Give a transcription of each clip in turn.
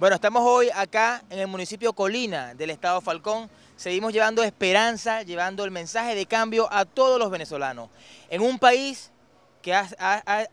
Bueno, estamos hoy acá en el municipio Colina del estado Falcón. Seguimos llevando esperanza, llevando el mensaje de cambio a todos los venezolanos. En un país que ha,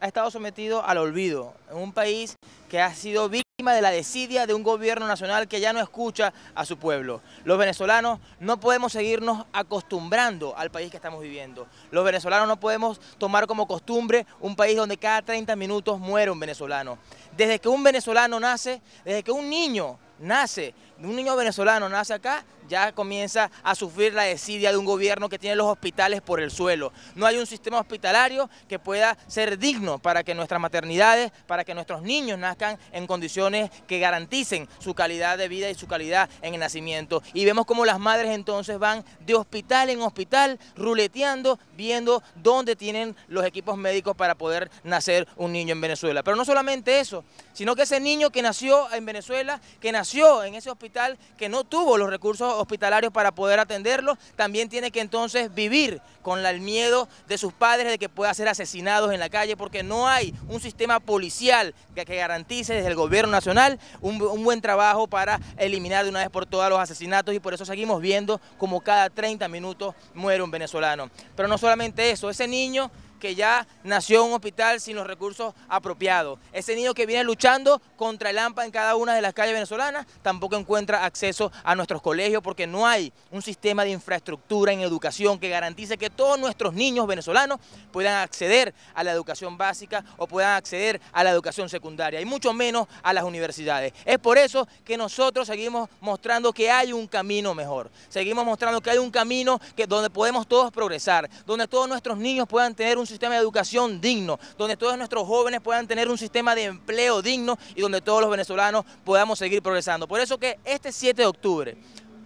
estado sometido al olvido, en un país que ha sido víctima de la desidia de un gobierno nacional que ya no escucha a su pueblo. Los venezolanos no podemos seguirnos acostumbrando al país que estamos viviendo. Los venezolanos no podemos tomar como costumbre un país donde cada 30 minutos muere un venezolano. Desde que un venezolano nace, desde que un niño nace, un niño venezolano nace acá, ya comienza a sufrir la desidia de un gobierno que tiene los hospitales por el suelo. No hay un sistema hospitalario que pueda ser digno para que nuestras maternidades, para que nuestros niños nazcan en condiciones que garanticen su calidad de vida y su calidad en el nacimiento. Y vemos cómo las madres entonces van de hospital en hospital, ruleteando, viendo dónde tienen los equipos médicos para poder nacer un niño en Venezuela. Pero no solamente eso, sino que ese niño que nació en Venezuela, que nació en ese hospital, que no tuvo los recursos hospitalarios para poder atenderlo, también tiene que entonces vivir con el miedo de sus padres de que pueda ser asesinados en la calle, porque no hay un sistema policial que, garantice desde el gobierno nacional un, un buen trabajo para eliminar de una vez por todas los asesinatos y por eso seguimos viendo como cada 30 minutos muere un venezolano. Pero no solamente eso, ese niño que ya nació un hospital sin los recursos apropiados. Ese niño que viene luchando contra el AMPA en cada una de las calles venezolanas tampoco encuentra acceso a nuestros colegios porque no hay un sistema de infraestructura en educación que garantice que todos nuestros niños venezolanos puedan acceder a la educación básica o puedan acceder a la educación secundaria y mucho menos a las universidades. Es por eso que nosotros seguimos mostrando que hay un camino mejor. Seguimos mostrando que hay un camino que, donde podemos todos progresar, donde todos nuestros niños puedan tener un sistema de educación digno, donde todos nuestros jóvenes puedan tener un sistema de empleo digno y donde todos los venezolanos podamos seguir progresando. Por eso que este 7 de octubre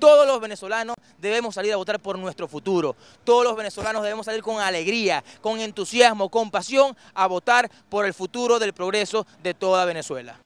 todos los venezolanos debemos salir a votar por nuestro futuro. Todos los venezolanos debemos salir con alegría, con entusiasmo, con pasión a votar por el futuro del progreso de toda Venezuela.